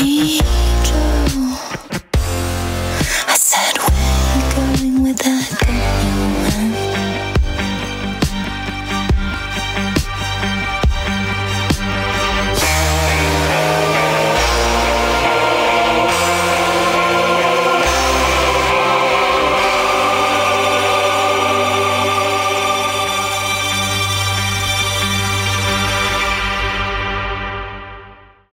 Hey.